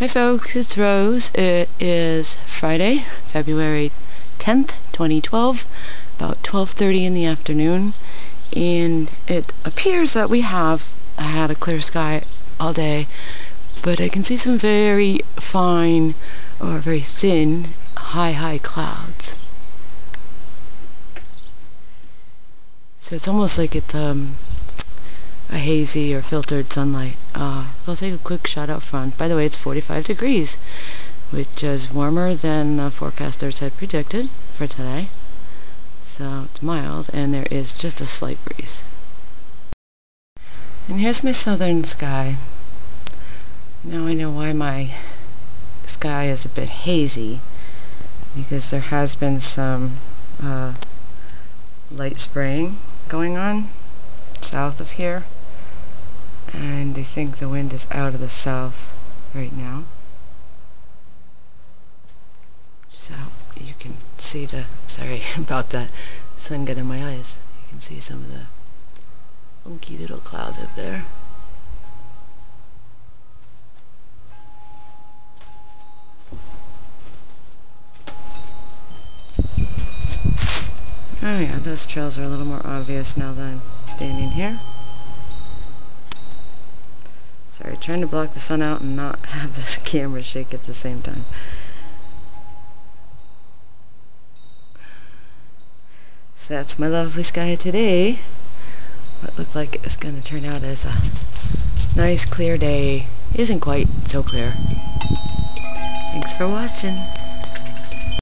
Hi folks, it's Rose. It is Friday, February 10th, 2012, about 12.30 in the afternoon, and it appears that we have had a clear sky all day, but I can see some very fine or very thin high, high clouds. So it's almost like it's um, a hazy or filtered sunlight. Uh, I'll take a quick shot out front. By the way, it's 45 degrees, which is warmer than the forecasters had predicted for today. So it's mild, and there is just a slight breeze. And here's my southern sky. Now I know why my sky is a bit hazy, because there has been some uh, light spraying going on south of here and I think the wind is out of the south right now. So you can see the, sorry about that sun getting in my eyes. You can see some of the funky little clouds up there. Oh yeah, those trails are a little more obvious now that I'm standing here. Trying to block the sun out and not have this camera shake at the same time. So that's my lovely sky today. What looked like it's going to turn out as a nice clear day. Isn't quite so clear. Thanks for watching.